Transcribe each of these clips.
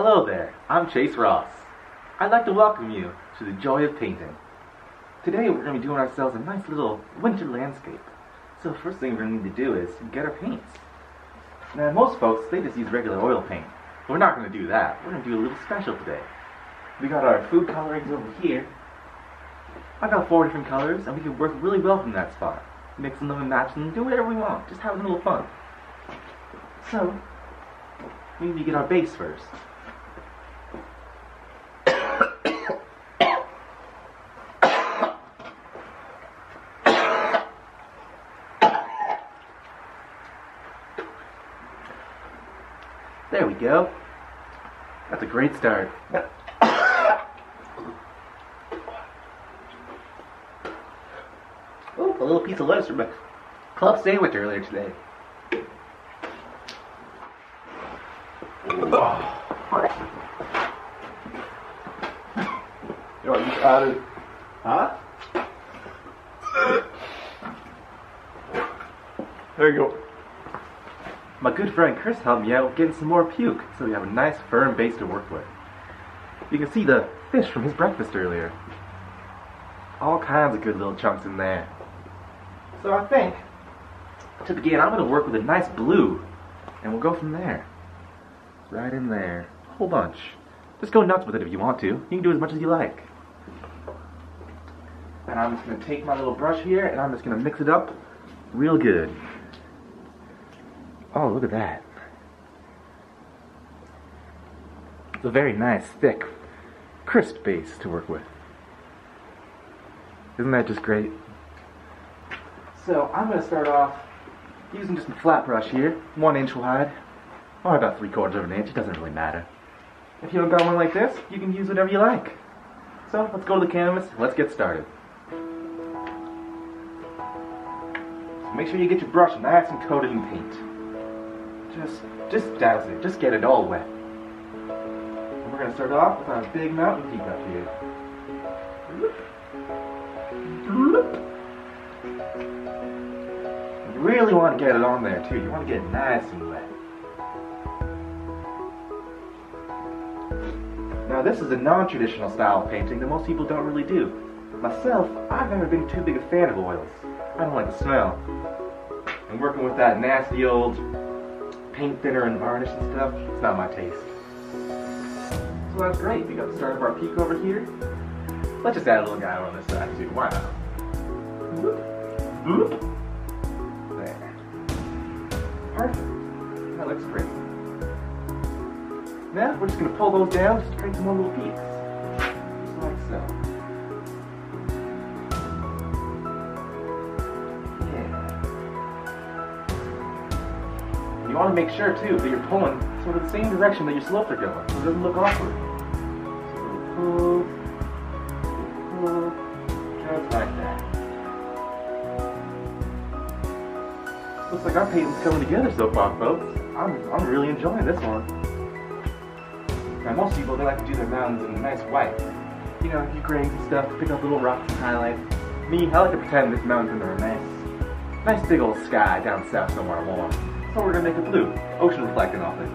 Hello there, I'm Chase Ross. I'd like to welcome you to the joy of painting. Today we're going to be doing ourselves a nice little winter landscape. So the first thing we're going to need to do is get our paints. Now most folks, they just use regular oil paint. We're not going to do that. We're going to do a little special today. We got our food colorings over here. I got four different colors and we can work really well from that spot. Mixing them and matching them, do whatever we want. Just having a little fun. So, we need to get our base first. There we go. That's a great start. Oh, a little piece of lettuce from a club sandwich earlier today. You know, I just added, Huh? there you go. My good friend Chris helped me out getting some more puke, so we have a nice firm base to work with. You can see the fish from his breakfast earlier. All kinds of good little chunks in there. So I think, to begin, I'm going to work with a nice blue, and we'll go from there. Right in there. A whole bunch. Just go nuts with it if you want to. You can do as much as you like. And I'm just going to take my little brush here, and I'm just going to mix it up real good. Oh, look at that. It's a very nice, thick, crisp base to work with. Isn't that just great? So, I'm going to start off using just a flat brush here, one inch wide, or about three quarters of an inch, it doesn't really matter. If you don't got one like this, you can use whatever you like. So, let's go to the canvas, let's get started. Make sure you get your brush nice and coated in paint. Just, just douse it. Just get it all wet. And we're gonna start off with our big mountain peak up here. You really want to get it on there too. You want to get it nice and wet. Now this is a non-traditional style of painting that most people don't really do. Myself, I've never been too big a fan of oils. I don't like the smell. And working with that nasty old paint thinner and varnish and stuff, it's not my taste. So that's great. We got the start of our peak over here. Let's just add a little guy on this side too. Why not? Whoop. Whoop. There. Perfect. That looks great. Now we're just gonna pull those down just to create some more little peaks. Want to make sure too that you're pulling sort of the same direction that your slopes are going, so it doesn't look awkward. So pull, pull, just like that. Looks like our paint's coming together so far, folks. I'm, I'm really enjoying this one. Now, most people, they like to do their mountains in a nice white. You know, you grains and stuff, to pick up little rocks and highlights. Me, I like to pretend this mountain's under a nice, nice big old sky down south somewhere warm. So we're gonna make it blue, ocean reflecting off it.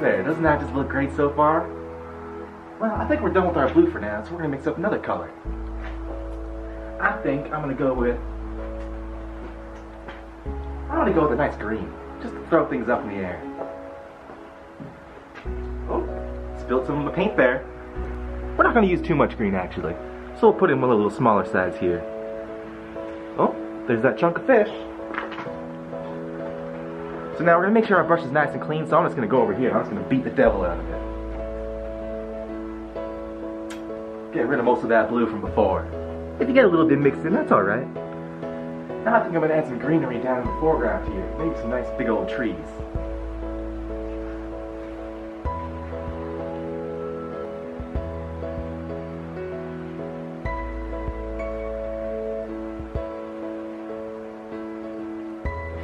There, doesn't that just look great so far? Well, I think we're done with our blue for now, so we're gonna mix up another color. I think I'm gonna go with, I'm gonna go with a nice green, just to throw things up in the air. Oh, spilled some of the paint there. We're not going to use too much green actually, so we'll put in one of the little smaller size here. Oh, there's that chunk of fish. So now we're to make sure our brush is nice and clean, so I'm just to go over here. I'm just to beat the devil out of it. Get rid of most of that blue from before. If you get a little bit mixed in, that's alright. Now I think I'm to add some greenery down in the foreground here. Maybe some nice big old trees.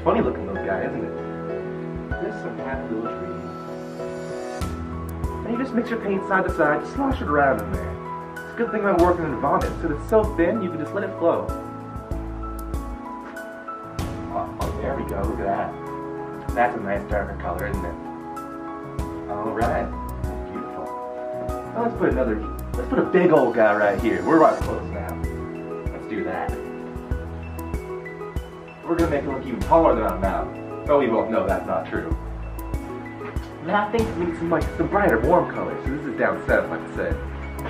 Funny looking little guy, isn't it? Happy little trees. And you just mix your paint side to side, just slosh it around in there. It's a good thing about working in vomit, so it's so thin you can just let it flow. Oh, oh, there we go, look at that. That's a nice darker color, isn't it? right. Beautiful. Now let's put another, let's put a big old guy right here. We're right close now. Let's do that. We're gonna make it look even taller than I'm now. But we both know that's not true. Now I think we need some like some brighter, warm colors. So this is down south, like I said.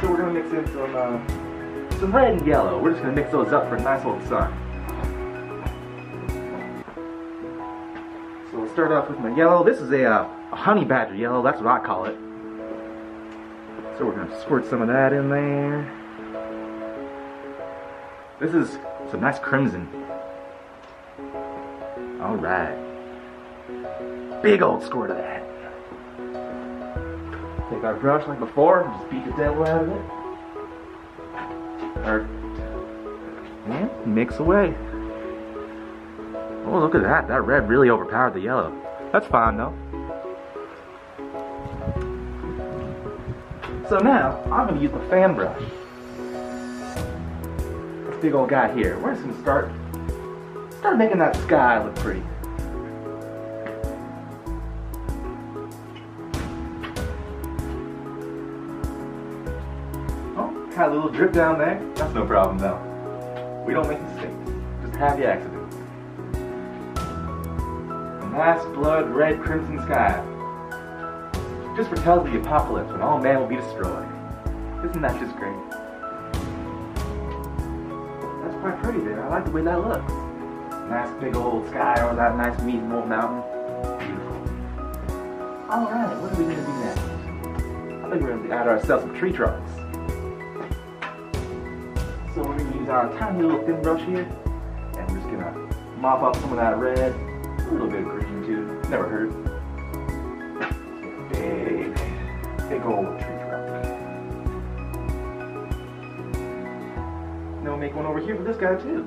So we're gonna mix in some uh, some red and yellow. We're just gonna mix those up for a nice old sun. So we'll start off with my yellow. This is a, uh, a honey badger yellow. That's what I call it. So we're gonna squirt some of that in there. This is some nice crimson. All right. Big old squirt of that. Take our brush like before and just beat the devil out of it. Or, and mix away. Oh, look at that. That red really overpowered the yellow. That's fine though. So now, I'm going to use the fan brush. This big old guy here. We're just going to start, start making that sky look pretty. A little drip down there. That's no problem though. We don't make mistakes. Just happy accidents. A nice blood red crimson sky. Just foretells the apocalypse when all man will be destroyed. Isn't that just great? That's quite pretty there. I like the way that looks. Nice big old sky over that nice medium old mountain. Beautiful. Alright, what are we gonna do next? I think we're gonna add ourselves some tree trunks. We're gonna use our tiny little thin brush here, and we're just gonna mop up some of that red, a little bit of green too. Never hurt. Big, big old tree trunk. Then we'll make one over here for this guy too.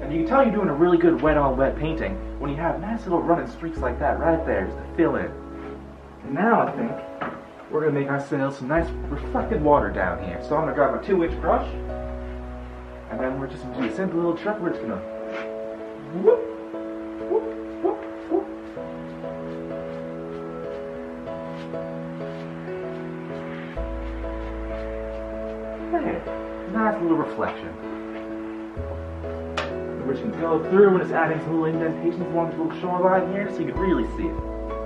And you can tell you're doing a really good wet on wet painting when you have nice little running streaks like that right there just to fill in. And now I think we're gonna make ourselves some nice reflected water down here. So I'm gonna grab my two inch brush, and then we're just gonna do a simple little trick. We're just gonna whoop, nice little reflection. We're just gonna go through and just adding some little indentations along the little shoreline here so you can really see it.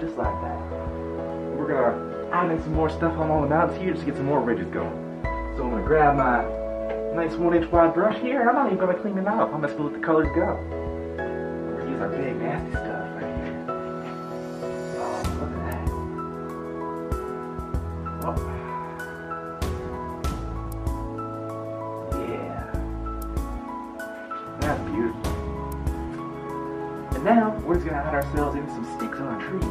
Just like that. We're gonna add in some more stuff on all the mountains here just to get some more ridges going. So I'm gonna grab my nice one inch wide brush here and I'm not even gonna clean it up. I'm just gonna let the colors go. We're gonna use our big nasty stuff right here. We're just gonna add ourselves in some sticks on our trees.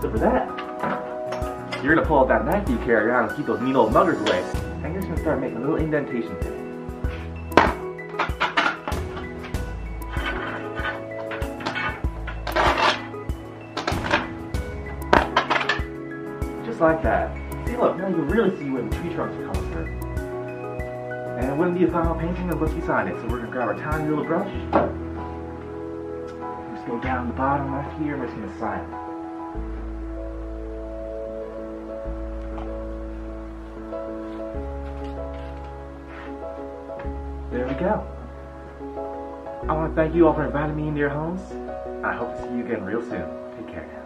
So for that, you're gonna pull out that knife you carry around and keep those mean old muggers away, and you're just gonna start making little indentations in it. Just like that. See, look, now you can really see where the tree trunks are coming through. And it wouldn't be a final painting unless we signed it. So we're gonna grab our tiny little brush. Go down the bottom right here we're it. There we go. I want to thank you all for inviting me into your homes. I hope to see you again real soon. Take care now.